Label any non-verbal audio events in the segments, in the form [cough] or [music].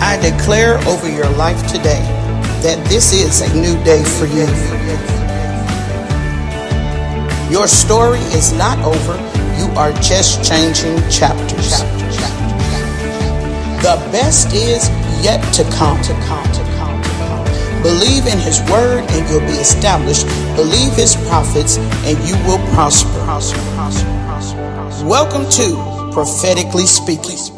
I declare over your life today that this is a new day for you. Your story is not over. You are just changing chapters. The best is yet to come. To come. To come. Believe in His word and you'll be established. Believe His prophets and you will prosper. Welcome to Prophetically Speaking.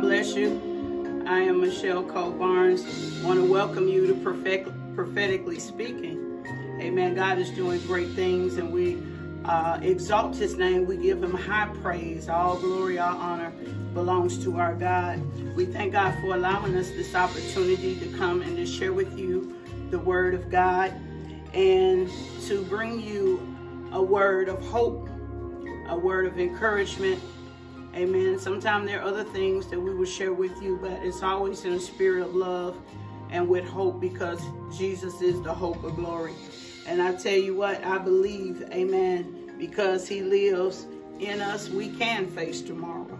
Bless you. I am Michelle Cole Barnes. I want to welcome you to Prophet- Prophetically Speaking. Amen. God is doing great things and we uh, exalt his name. We give him high praise. All glory, all honor belongs to our God. We thank God for allowing us this opportunity to come and to share with you the word of God and to bring you a word of hope, a word of encouragement. Amen. Sometimes there are other things that we will share with you, but it's always in a spirit of love and with hope because Jesus is the hope of glory. And I tell you what, I believe, amen, because he lives in us, we can face tomorrow.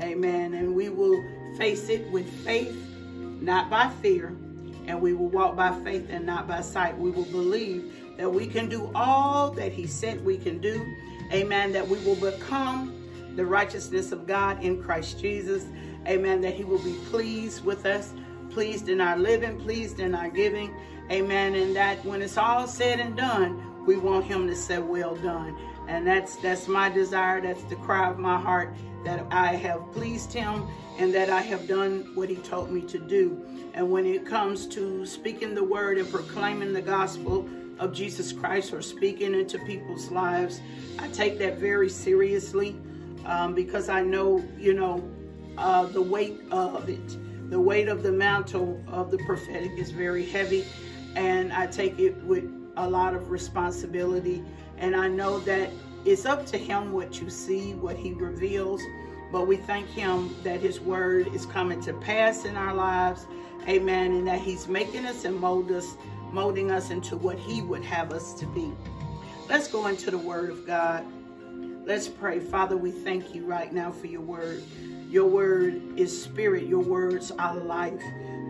Amen. And we will face it with faith, not by fear. And we will walk by faith and not by sight. We will believe that we can do all that he said we can do. Amen. That we will become the righteousness of God in Christ Jesus. Amen. That he will be pleased with us, pleased in our living, pleased in our giving. Amen. And that when it's all said and done, we want him to say, well done. And that's that's my desire. That's the cry of my heart that I have pleased him and that I have done what he told me to do. And when it comes to speaking the word and proclaiming the gospel of Jesus Christ or speaking into people's lives, I take that very seriously um, because I know, you know, uh, the weight of it. The weight of the mantle of the prophetic is very heavy, and I take it with a lot of responsibility. And I know that it's up to Him what you see, what He reveals. But we thank Him that His word is coming to pass in our lives. Amen. And that He's making us and mold us, molding us into what He would have us to be. Let's go into the Word of God. Let's pray. Father, we thank you right now for your word. Your word is spirit. Your words are life.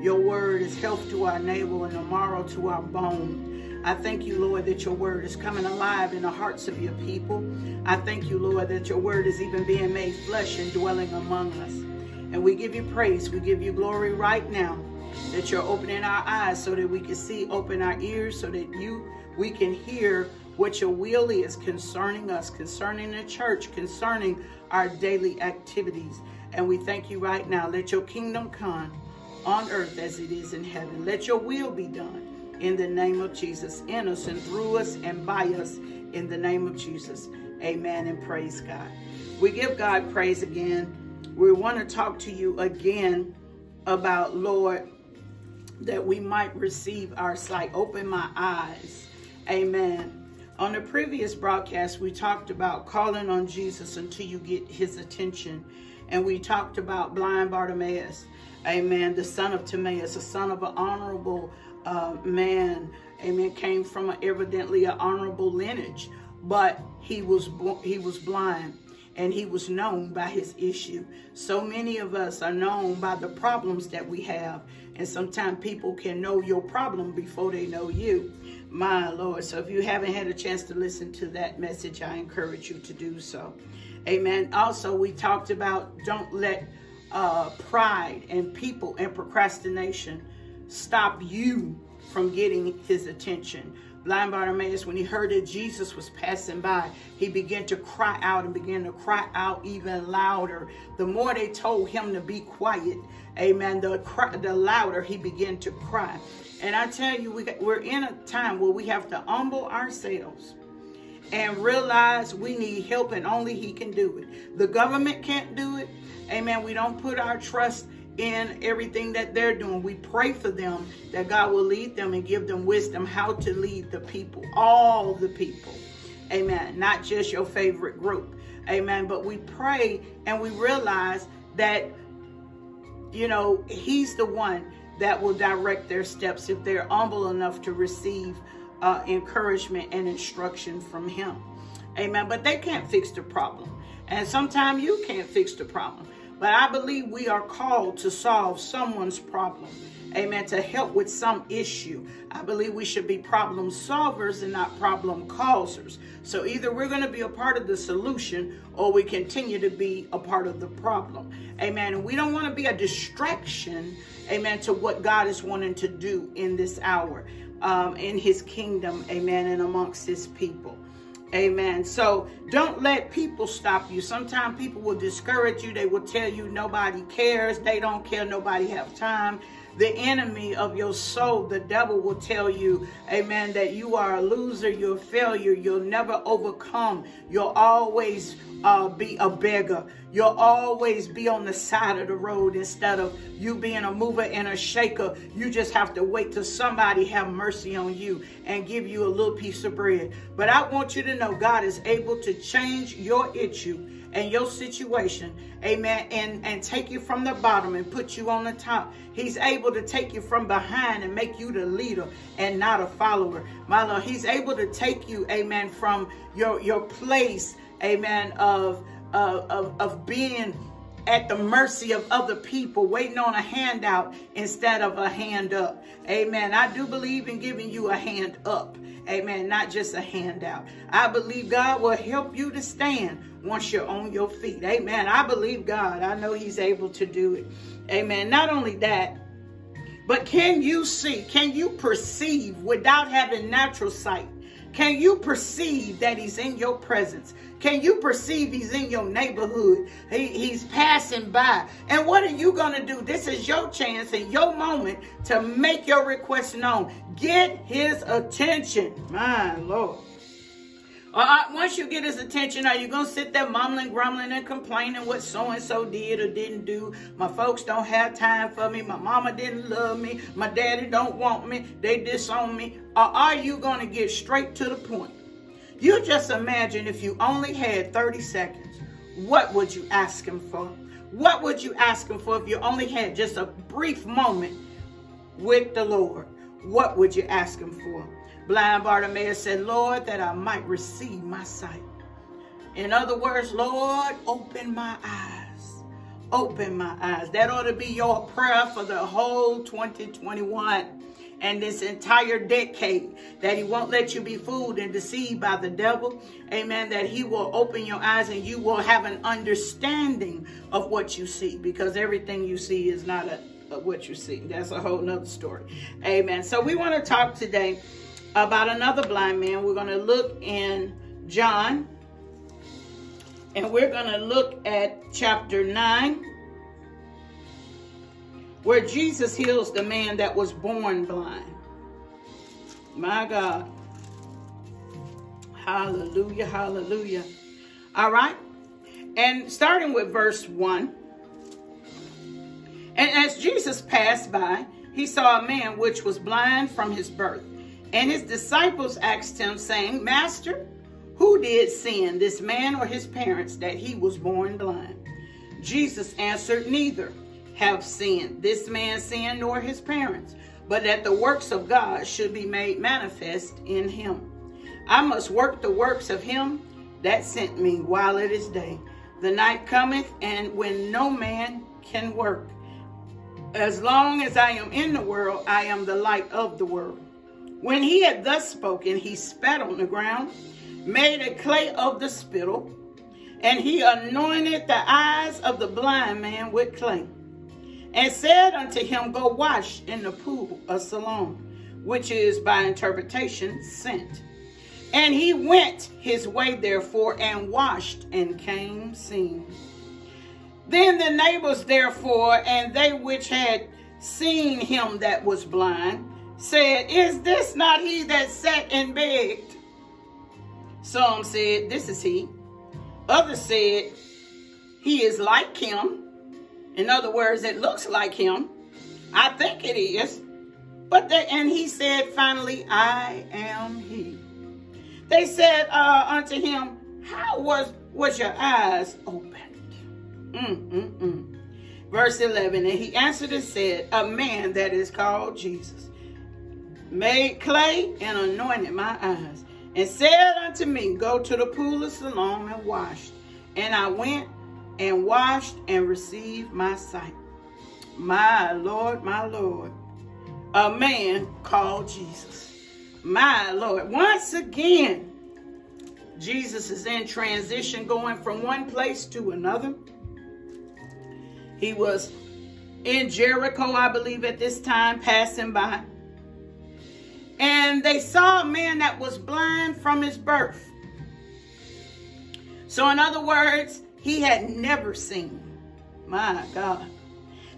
Your word is health to our navel and a marrow to our bone. I thank you, Lord, that your word is coming alive in the hearts of your people. I thank you, Lord, that your word is even being made flesh and dwelling among us. And we give you praise. We give you glory right now that you're opening our eyes so that we can see, open our ears so that you we can hear what your will is concerning us, concerning the church, concerning our daily activities. And we thank you right now. Let your kingdom come on earth as it is in heaven. Let your will be done in the name of Jesus, in us and through us and by us in the name of Jesus. Amen and praise God. We give God praise again. We want to talk to you again about, Lord, that we might receive our sight. Open my eyes. Amen. On the previous broadcast, we talked about calling on Jesus until you get his attention. And we talked about blind Bartimaeus, amen, the son of Timaeus, a son of an honorable uh, man, amen, came from a, evidently an honorable lineage, but he was he was blind and he was known by his issue. So many of us are known by the problems that we have, and sometimes people can know your problem before they know you. My Lord. So if you haven't had a chance to listen to that message, I encourage you to do so. Amen. Also, we talked about don't let uh, pride and people and procrastination stop you from getting his attention. Blind Bartimaeus, when he heard that Jesus was passing by, he began to cry out and began to cry out even louder. The more they told him to be quiet, amen, the, the louder he began to cry. And I tell you, we, we're in a time where we have to humble ourselves and realize we need help and only he can do it. The government can't do it. Amen. We don't put our trust in everything that they're doing. We pray for them that God will lead them and give them wisdom how to lead the people, all the people. Amen. Not just your favorite group. Amen. But we pray and we realize that, you know, He's the one that will direct their steps if they're humble enough to receive uh, encouragement and instruction from Him. Amen. But they can't fix the problem. And sometimes you can't fix the problem. But I believe we are called to solve someone's problem. Amen. To help with some issue. I believe we should be problem solvers and not problem causers. So either we're going to be a part of the solution or we continue to be a part of the problem. Amen. And we don't want to be a distraction, amen, to what God is wanting to do in this hour, um, in his kingdom, amen, and amongst his people. Amen. So don't let people stop you. Sometimes people will discourage you. They will tell you nobody cares. They don't care. Nobody have time. The enemy of your soul, the devil will tell you, amen, that you are a loser, you're a failure, you'll never overcome. You'll always uh, be a beggar. You'll always be on the side of the road instead of you being a mover and a shaker. You just have to wait till somebody have mercy on you and give you a little piece of bread. But I want you to know God is able to change your issue and your situation, amen, and, and take you from the bottom and put you on the top. He's able to take you from behind and make you the leader and not a follower. My Lord, he's able to take you, amen, from your, your place, amen, of uh, of, of being at the mercy of other people, waiting on a handout instead of a hand up. Amen. I do believe in giving you a hand up. Amen. Not just a handout. I believe God will help you to stand once you're on your feet. Amen. I believe God. I know He's able to do it. Amen. Not only that, but can you see, can you perceive without having natural sight? Can you perceive that he's in your presence? Can you perceive he's in your neighborhood? He, he's passing by. And what are you going to do? This is your chance and your moment to make your request known. Get his attention. My Lord. Uh, once you get his attention, are you going to sit there mumbling, grumbling, and complaining what so-and-so did or didn't do? My folks don't have time for me. My mama didn't love me. My daddy don't want me. They disown me. Or are you going to get straight to the point? You just imagine if you only had 30 seconds, what would you ask him for? What would you ask him for if you only had just a brief moment with the Lord? What would you ask him for? Blind Bartimaeus said, Lord, that I might receive my sight. In other words, Lord, open my eyes. Open my eyes. That ought to be your prayer for the whole 2021 and this entire decade that he won't let you be fooled and deceived by the devil. Amen. That he will open your eyes and you will have an understanding of what you see because everything you see is not a, a what you see. That's a whole nother story. Amen. So we want to talk today about another blind man. We're going to look in John, and we're going to look at chapter 9, where Jesus heals the man that was born blind. My God. Hallelujah, hallelujah. All right. And starting with verse 1. And as Jesus passed by, he saw a man which was blind from his birth. And his disciples asked him, saying, Master, who did sin, this man or his parents, that he was born blind? Jesus answered, Neither have sinned this man sinned nor his parents, but that the works of God should be made manifest in him. I must work the works of him that sent me while it is day. The night cometh, and when no man can work. As long as I am in the world, I am the light of the world. When he had thus spoken, he spat on the ground, made a clay of the spittle, and he anointed the eyes of the blind man with clay, and said unto him, Go wash in the pool of Siloam, which is by interpretation sent. And he went his way therefore and washed and came seeing. Then the neighbors therefore and they which had seen him that was blind said, Is this not he that sat and begged? Some said, This is he. Others said, He is like him. In other words, it looks like him. I think it is. But they, and he said finally, I am he. They said uh, unto him, How was was your eyes opened? Mm, mm, mm. Verse 11, and he answered and said, A man that is called Jesus made clay and anointed my eyes, and said unto me, Go to the pool of Siloam and wash. And I went and washed and received my sight. My Lord, my Lord. A man called Jesus. My Lord. Once again, Jesus is in transition going from one place to another. He was in Jericho, I believe, at this time, passing by. And they saw a man that was blind from his birth. So, in other words, he had never seen. My God.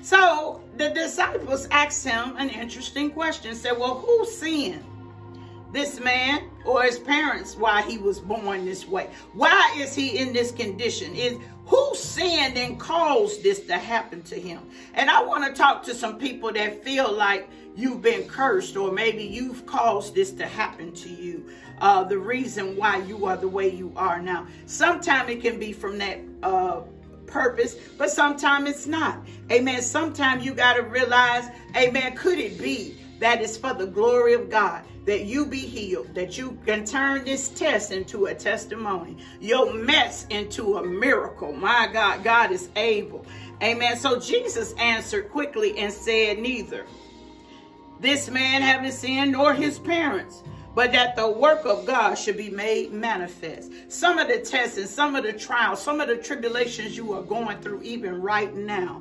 So the disciples asked him an interesting question. Said, Well, who sinned? This man or his parents why he was born this way? Why is he in this condition? Is who sinned and caused this to happen to him? And I want to talk to some people that feel like you've been cursed or maybe you've caused this to happen to you. Uh, the reason why you are the way you are now. Sometimes it can be from that uh, purpose, but sometimes it's not. Amen. Sometimes you got to realize, amen, could it be that is for the glory of God? That you be healed, that you can turn this test into a testimony, your mess into a miracle. My God, God is able. Amen. So Jesus answered quickly and said, Neither this man having sinned nor his parents but that the work of God should be made manifest. Some of the tests and some of the trials, some of the tribulations you are going through even right now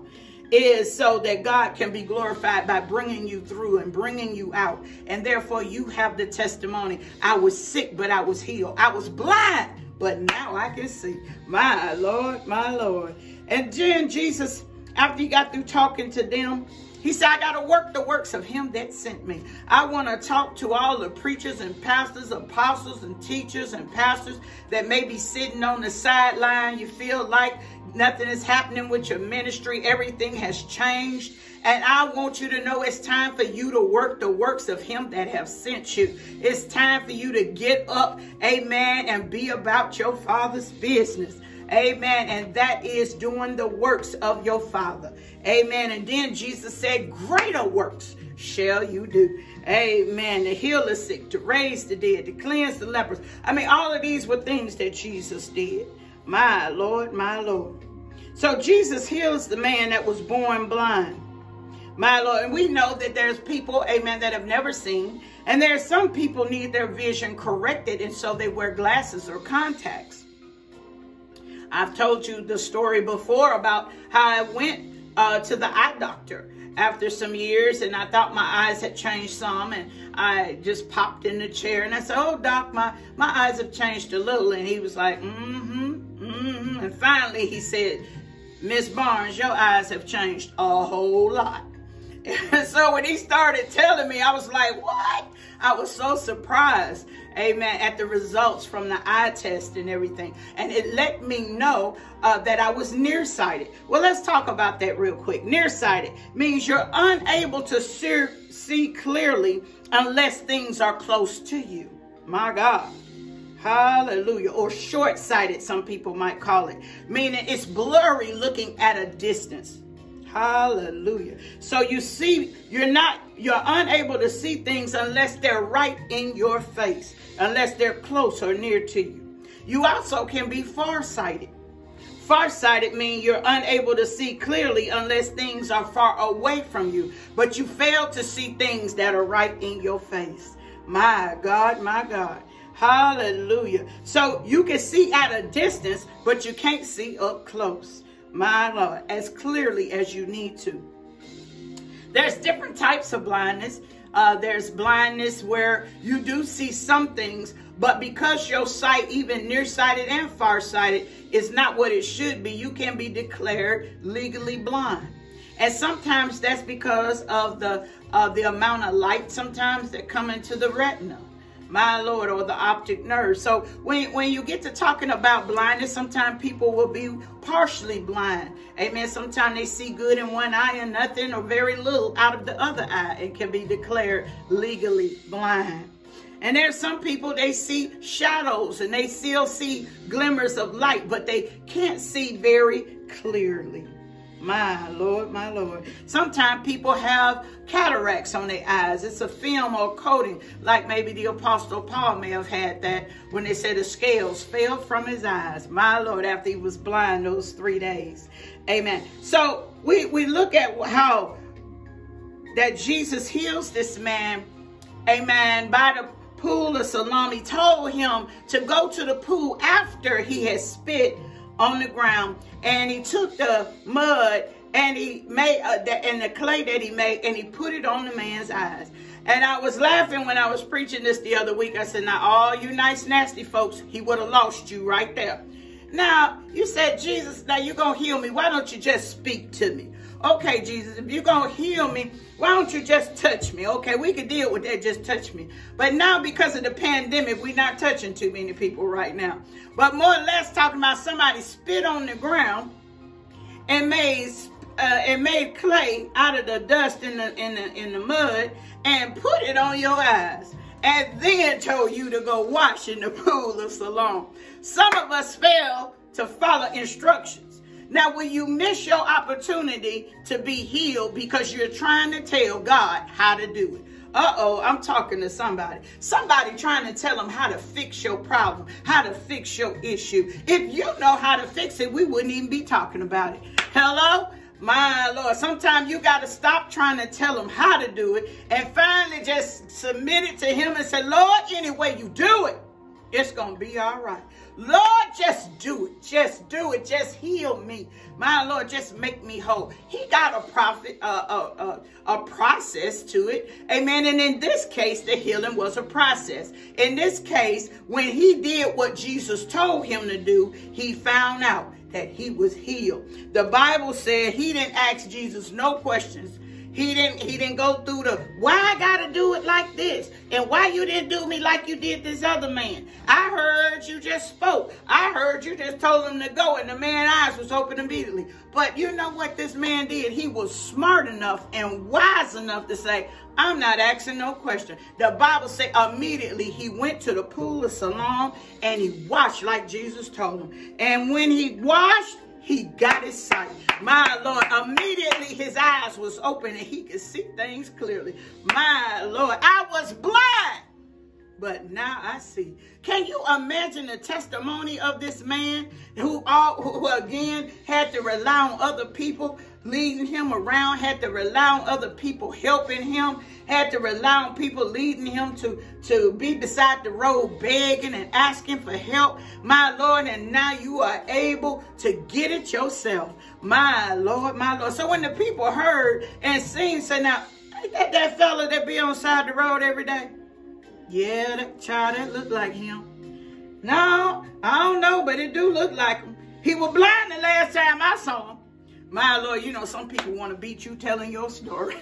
is so that God can be glorified by bringing you through and bringing you out. And therefore you have the testimony. I was sick, but I was healed. I was blind, but now I can see. My Lord, my Lord. And then Jesus, after he got through talking to them, he said, I got to work the works of him that sent me. I want to talk to all the preachers and pastors, apostles and teachers and pastors that may be sitting on the sideline. You feel like nothing is happening with your ministry. Everything has changed. And I want you to know it's time for you to work the works of him that have sent you. It's time for you to get up, amen, and be about your father's business. Amen. And that is doing the works of your Father. Amen. And then Jesus said, Greater works shall you do. Amen. To heal the sick, to raise the dead, to cleanse the lepers. I mean, all of these were things that Jesus did. My Lord, my Lord. So Jesus heals the man that was born blind. My Lord, and we know that there's people, amen, that have never seen. And there's some people need their vision corrected, and so they wear glasses or contacts. I've told you the story before about how I went uh, to the eye doctor after some years and I thought my eyes had changed some and I just popped in the chair and I said, oh, doc, my, my eyes have changed a little. And he was like, mm-hmm, mm-hmm. And finally he said, Miss Barnes, your eyes have changed a whole lot. [laughs] And so when he started telling me, I was like, what? I was so surprised, amen, at the results from the eye test and everything. And it let me know uh, that I was nearsighted. Well, let's talk about that real quick. Nearsighted means you're unable to see, clearly unless things are close to you. My God. Hallelujah. Or short sighted, some people might call it, meaning it's blurry looking at a distance. Hallelujah. So you see, you're not, you're unable to see things unless they're right in your face, unless they're close or near to you. You also can be farsighted. Farsighted means you're unable to see clearly unless things are far away from you, but you fail to see things that are right in your face. My God, my God. Hallelujah. So you can see at a distance, but you can't see up close my Lord, as clearly as you need to. There's different types of blindness. Uh, there's blindness where you do see some things, but because your sight, even nearsighted and farsighted, is not what it should be, you can be declared legally blind. And sometimes that's because of the uh, the amount of light sometimes that come into the retina my Lord, or the optic nerve. So when, when you get to talking about blindness, sometimes people will be partially blind. Amen. Sometimes they see good in one eye and nothing or very little out of the other eye and can be declared legally blind. And there's some people, they see shadows and they still see glimmers of light, but they can't see very clearly. My Lord, my Lord. Sometimes people have cataracts on their eyes. It's a film or coating, like maybe the Apostle Paul may have had that when they said the scales fell from his eyes. My Lord, after he was blind those three days. Amen. So we, we look at how that Jesus heals this man, amen, by the pool of Siloam. He told him to go to the pool after he had spit on the ground and he took the mud and he made uh, the, and the clay that he made and he put it on the man's eyes. And I was laughing when I was preaching this the other week. I said, now all you nice nasty folks, he would have lost you right there. Now, you said, Jesus, now you're to heal me. Why don't you just speak to me? Okay, Jesus, if you're going to heal me, why don't you just touch me? Okay, we could deal with that, just touch me. But now, because of the pandemic, we're not touching too many people right now. But more or less talking about somebody spit on the ground and made uh, and made clay out of the dust in the in the in the mud and put it on your eyes and then told you to go wash in the [laughs] pool of Siloam. Some of us fail to follow instructions. Now, will you miss your opportunity to be healed because you're trying to tell God how to do it? Uh-oh, I'm talking to somebody. Somebody trying to tell them how to fix your problem, how to fix your issue. If you know how to fix it, we wouldn't even be talking about it. Hello? My Lord, sometimes you got to stop trying to tell him how to do it and finally just submit it to him and say, Lord, any way you do it, it's going to be all right. Lord, just do it. Just do it. Just heal me. My Lord, just make me whole. He got a prophet, uh, uh, uh, a process to it. Amen. And in this case, the healing was a process. In this case, when he did what Jesus told him to do, he found out that he was healed. The Bible said he didn't ask Jesus no questions. He didn't he didn't go through the why I gotta do it like this and why you didn't do me like you did this other man. I heard you just spoke. I heard you just told him to go and the man's eyes was open immediately. But you know what this man did? He was smart enough and wise enough to say, I'm not asking no question. The Bible say immediately he went to the pool of Siloam and he washed like Jesus told him. And when he washed, he got his sight. My Lord, immediately his eyes was open and he could see things clearly. My Lord, I was blind, but now I see. Can you imagine the testimony of this man who, all, who again had to rely on other people leading him around, had to rely on other people helping him, had to rely on people leading him to, to be beside the road begging and asking for help. My Lord, and now you are able to get it yourself. My Lord, my Lord. So when the people heard and seen, said, now, ain't that, that fella that be on side the road every day? Yeah, that child, that look like him. No, I don't know, but it do look like him. He was blind the last time I saw him. My Lord, you know, some people want to beat you telling your story.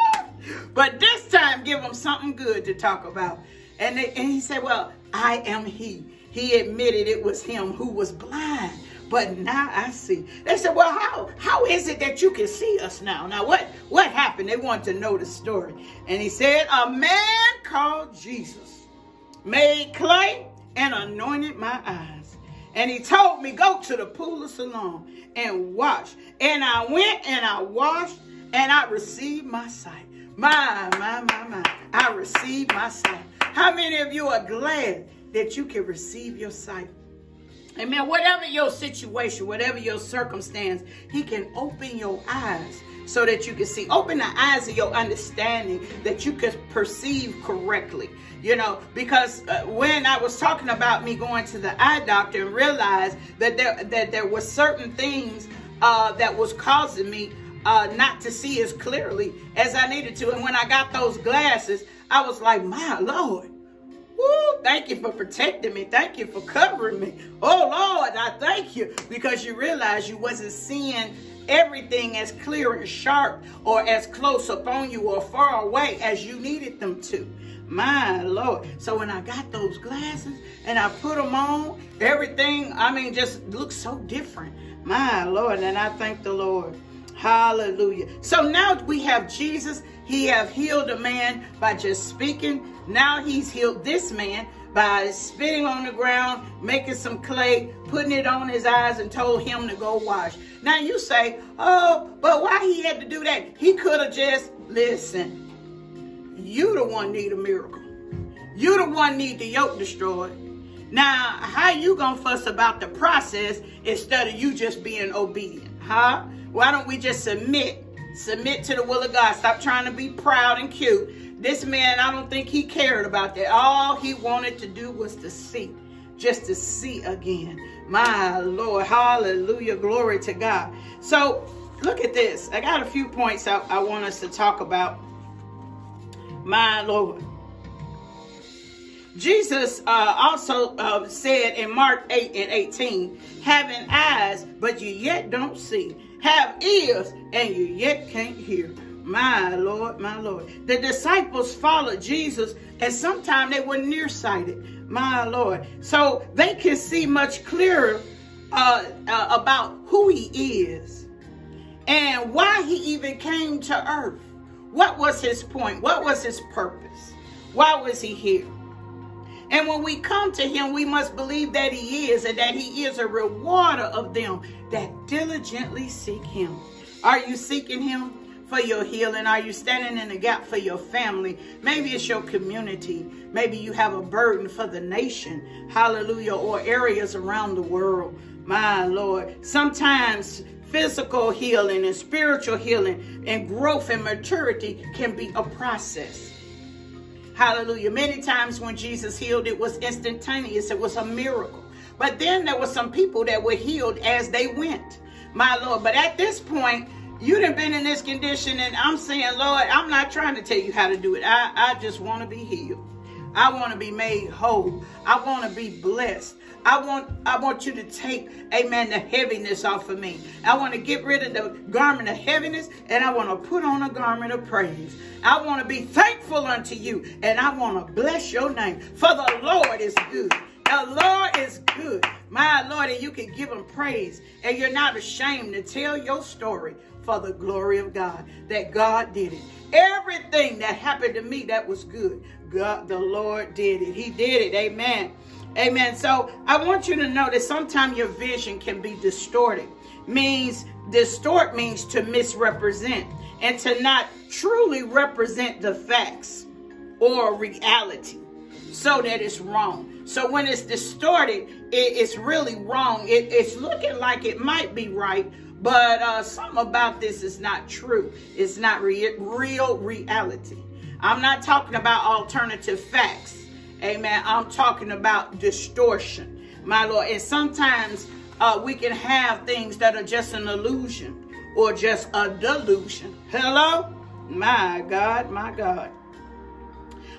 [laughs] but this time, give them something good to talk about. And, they, and he said, well, I am he. He admitted it was him who was blind. But now I see. They said, well, how, how is it that you can see us now? Now, what, what happened? They want to know the story. And he said, a man called Jesus made clay and anointed my eyes and he told me, go to the pool of Siloam and wash. And I went and I washed and I received my sight. My, my, my, my. I received my sight. How many of you are glad that you can receive your sight? Amen. Whatever your situation, whatever your circumstance, he can open your eyes so that you can see. Open the eyes of your understanding that you can perceive correctly. You know, because uh, when I was talking about me going to the eye doctor and realized that there that there were certain things uh, that was causing me uh, not to see as clearly as I needed to. And when I got those glasses, I was like, my Lord. Woo, thank you for protecting me. Thank you for covering me. Oh Lord, I thank you because you realized you wasn't seeing everything as clear and sharp or as close upon you or far away as you needed them to. My Lord. So when I got those glasses and I put them on, everything, I mean, just looks so different. My Lord. And I thank the Lord. Hallelujah. So now we have Jesus. He have healed a man by just speaking. Now he's healed this man by spitting on the ground, making some clay, putting it on his eyes, and told him to go wash. Now you say, oh, but why he had to do that? He could have just, listen, you the one need a miracle. You the one need the yoke destroyed. Now, how you gonna fuss about the process instead of you just being obedient, huh? Why don't we just submit? Submit to the will of God. Stop trying to be proud and cute this man, I don't think he cared about that. All he wanted to do was to see, just to see again. My Lord, hallelujah, glory to God. So look at this. I got a few points I, I want us to talk about. My Lord. Jesus uh, also uh, said in Mark 8 and 18, having eyes, but you yet don't see, have ears, and you yet can't hear. My Lord, my Lord. The disciples followed Jesus, and sometimes they were nearsighted. My Lord. So they can see much clearer uh, uh, about who he is and why he even came to earth. What was his point? What was his purpose? Why was he here? And when we come to him, we must believe that he is and that he is a rewarder of them that diligently seek him. Are you seeking him? for your healing? Are you standing in the gap for your family? Maybe it's your community. Maybe you have a burden for the nation. Hallelujah. Or areas around the world. My Lord. Sometimes physical healing and spiritual healing and growth and maturity can be a process. Hallelujah. Many times when Jesus healed, it was instantaneous. It was a miracle. But then there were some people that were healed as they went. My Lord. But at this point, you done been in this condition and I'm saying, Lord, I'm not trying to tell you how to do it. I, I just want to be healed. I want to be made whole. I want to be blessed. I want I want you to take, amen, the heaviness off of me. I want to get rid of the garment of heaviness and I want to put on a garment of praise. I want to be thankful unto you and I want to bless your name. For the Lord is good. The Lord is good. My Lord, and you can give him praise. And you're not ashamed to tell your story for the glory of God, that God did it. Everything that happened to me that was good, God, the Lord did it. He did it. Amen. Amen. So I want you to know that sometimes your vision can be distorted. Means distort means to misrepresent and to not truly represent the facts or reality so that it's wrong. So when it's distorted, it, it's really wrong. It, it's looking like it might be right, but uh, something about this is not true. It's not re real reality. I'm not talking about alternative facts. Amen. I'm talking about distortion, my Lord. And sometimes uh, we can have things that are just an illusion or just a delusion. Hello? My God, my God.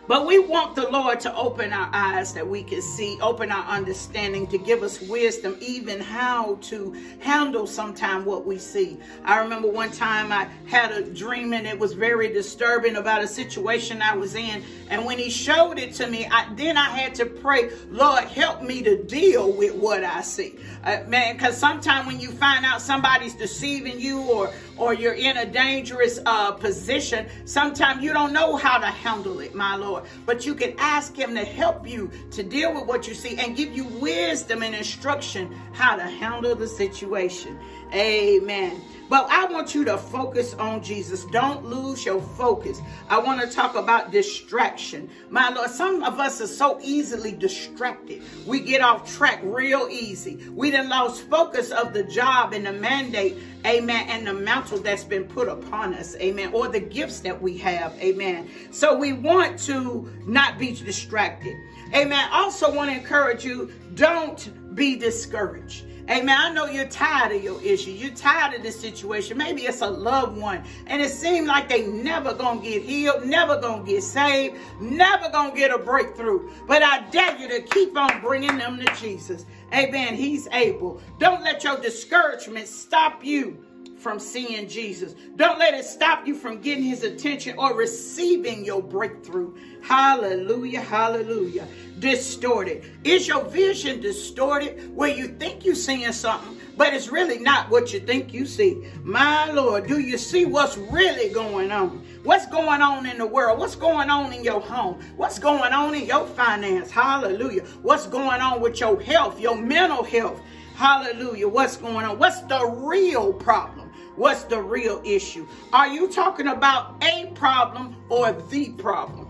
But we want the Lord to open our eyes that we can see, open our understanding, to give us wisdom, even how to handle sometime what we see. I remember one time I had a dream and it was very disturbing about a situation I was in. And when he showed it to me, I, then I had to pray, Lord, help me to deal with what I see. Uh, man, because sometimes when you find out somebody's deceiving you or or you're in a dangerous uh, position, sometimes you don't know how to handle it, my Lord. But you can ask Him to help you to deal with what you see and give you wisdom and instruction how to handle the situation. Amen. But I want you to focus on Jesus. Don't lose your focus. I want to talk about distraction. My Lord, some of us are so easily distracted. We get off track real easy. We done lost focus of the job and the mandate, amen, and the mantle that's been put upon us, amen, or the gifts that we have, amen. So we want to not be distracted. Amen. Also want to encourage you, don't be discouraged. Amen. I know you're tired of your issue. You're tired of this situation. Maybe it's a loved one. And it seems like they never going to get healed, never going to get saved, never going to get a breakthrough. But I dare you to keep on bringing them to Jesus. Amen. He's able. Don't let your discouragement stop you from seeing Jesus. Don't let it stop you from getting his attention or receiving your breakthrough. Hallelujah, hallelujah. Distorted. Is your vision distorted where you think you're seeing something, but it's really not what you think you see. My Lord, do you see what's really going on? What's going on in the world? What's going on in your home? What's going on in your finance? Hallelujah. What's going on with your health, your mental health? Hallelujah. What's going on? What's the real problem? What's the real issue? Are you talking about a problem or the problem?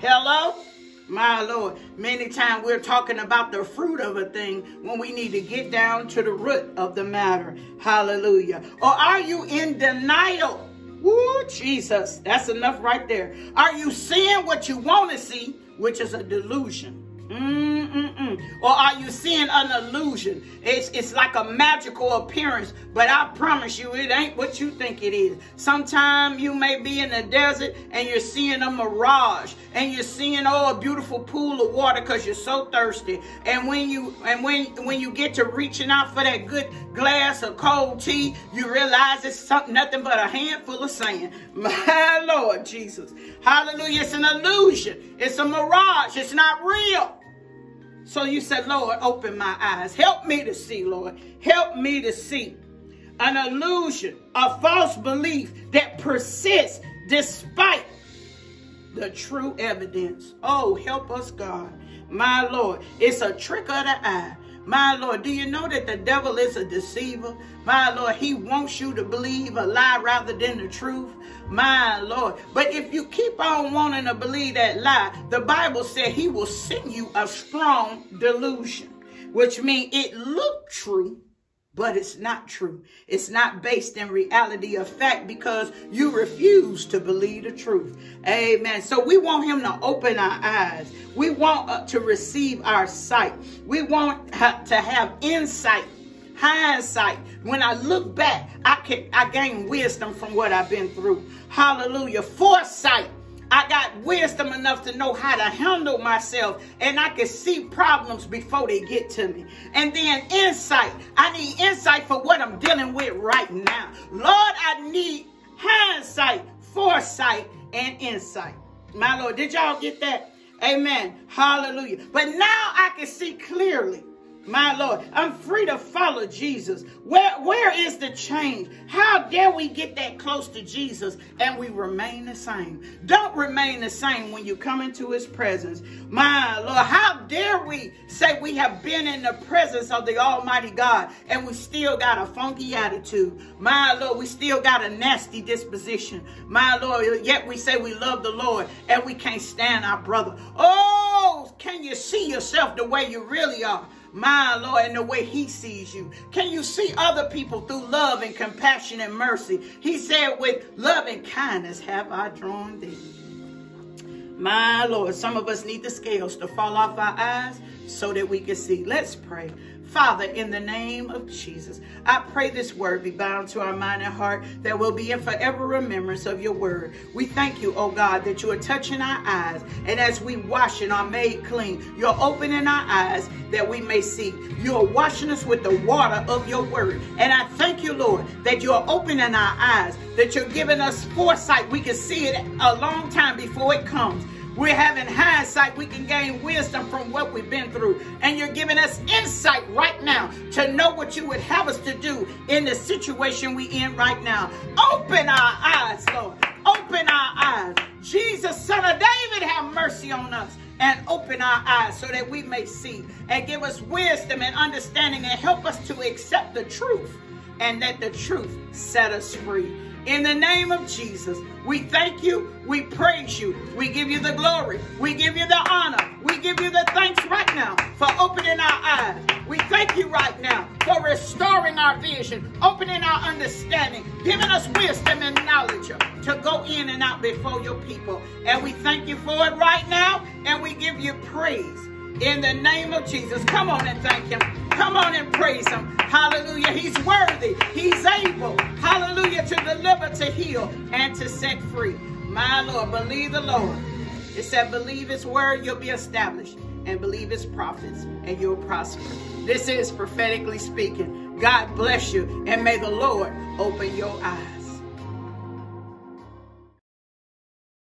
Hello? My Lord, many times we're talking about the fruit of a thing when we need to get down to the root of the matter. Hallelujah. Or are you in denial? Woo, Jesus. That's enough right there. Are you seeing what you want to see, which is a delusion? Or are you seeing an illusion? It's, it's like a magical appearance, but I promise you, it ain't what you think it is. Sometime you may be in the desert and you're seeing a mirage and you're seeing oh a beautiful pool of water because you're so thirsty. And when you and when when you get to reaching out for that good glass of cold tea, you realize it's something nothing but a handful of sand. [laughs] My Lord Jesus. Hallelujah. It's an illusion. It's a mirage. It's not real. So you said, Lord, open my eyes. Help me to see, Lord. Help me to see. An illusion, a false belief that persists despite the true evidence. Oh, help us, God. My Lord, it's a trick of the eye. My Lord, do you know that the devil is a deceiver? My Lord, he wants you to believe a lie rather than the truth. My Lord. But if you keep on wanting to believe that lie, the Bible said he will send you a strong delusion, which means it looked true, but it's not true. It's not based in reality of fact because you refuse to believe the truth. Amen. So we want him to open our eyes. We want uh, to receive our sight. We want to have insight hindsight when i look back i can i gain wisdom from what i've been through hallelujah foresight I got wisdom enough to know how to handle myself and I can see problems before they get to me. And then insight. I need insight for what I'm dealing with right now. Lord, I need hindsight, foresight, and insight. My Lord, did y'all get that? Amen. Hallelujah. But now I can see clearly my Lord, I'm free to follow Jesus. Where, where is the change? How dare we get that close to Jesus and we remain the same? Don't remain the same when you come into his presence. My Lord, how dare we say we have been in the presence of the Almighty God and we still got a funky attitude? My Lord, we still got a nasty disposition. My Lord, yet we say we love the Lord and we can't stand our brother. Oh, can you see yourself the way you really are? My Lord, and the way he sees you. Can you see other people through love and compassion and mercy? He said, with love and kindness have I drawn thee. My Lord, some of us need the scales to fall off our eyes so that we can see. Let's pray. Father, in the name of Jesus, I pray this word be bound to our mind and heart that will be in forever remembrance of your word. We thank you, oh God, that you are touching our eyes. And as we wash and are made clean, you're opening our eyes that we may see. You're washing us with the water of your word. And I thank you, Lord, that you're opening our eyes, that you're giving us foresight. We can see it a long time before it comes. We're having hindsight. We can gain wisdom from what we've been through. And you're giving us insight right now to know what you would have us to do in the situation we in right now. Open our eyes, Lord. Open our eyes. Jesus, son of David, have mercy on us and open our eyes so that we may see and give us wisdom and understanding and help us to accept the truth and let the truth set us free. In the name of Jesus, we thank you, we praise you, we give you the glory, we give you the honor, we give you the thanks right now for opening our eyes. We thank you right now for restoring our vision, opening our understanding, giving us wisdom and knowledge to go in and out before your people. And we thank you for it right now, and we give you praise in the name of Jesus. Come on and thank him. Come on and praise him. Hallelujah. He's worthy. He's able. Hallelujah. To deliver, to heal, and to set free. My Lord, believe the Lord. It said, believe his word, you'll be established. And believe his prophets, and you'll prosper. This is prophetically speaking. God bless you, and may the Lord open your eyes.